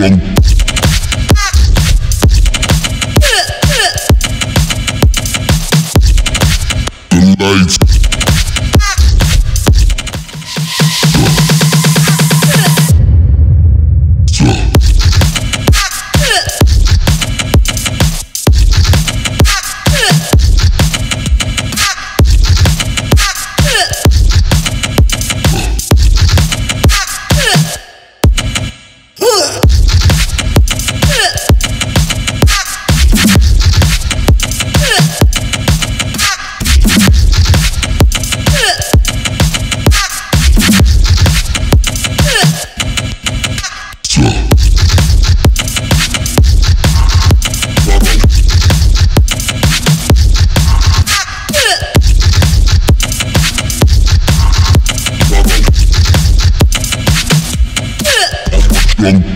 Lights. Tonight.